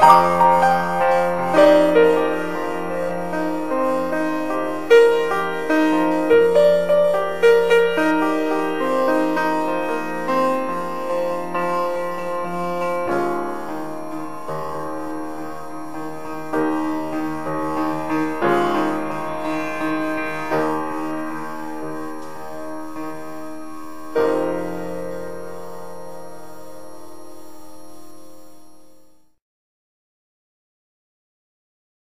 Música